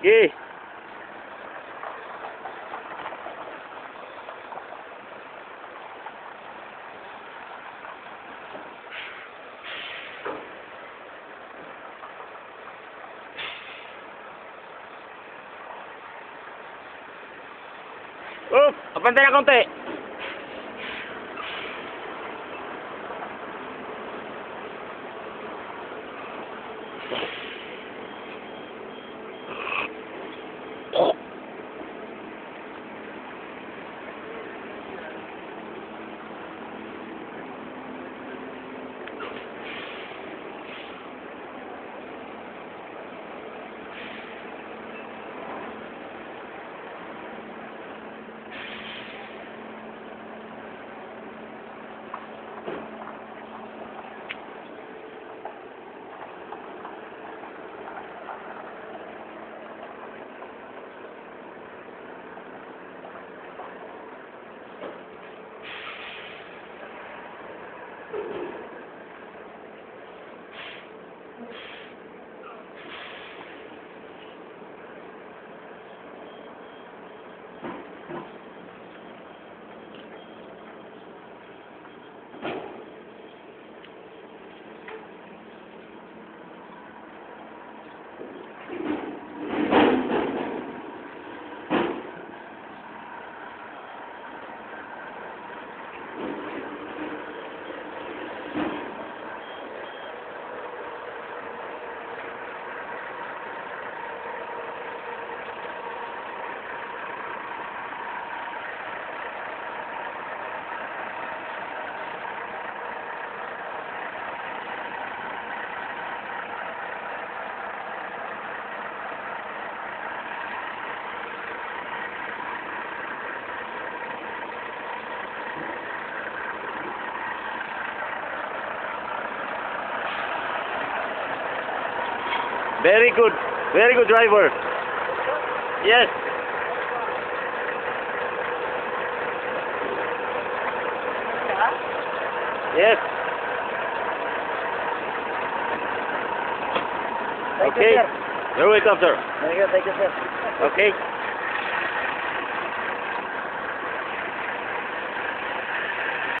Okay. Up! Kapantay na konti. Very good. Very good driver. Yes. Yes. Thank Okay. sir. You're welcome, sir. Thank you, thank you, sir. Okay.